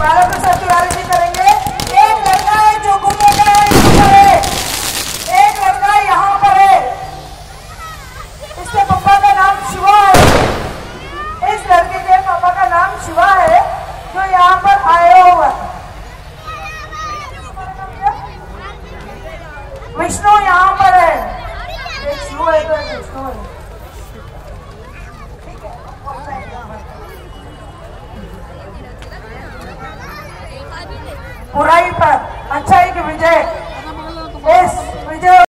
बाला प्रसाद तिवारी विष्णु यहाँ पर है। पर है तो एक स्लो है। बुराई पर। अच्छाई की विजय। इस विजय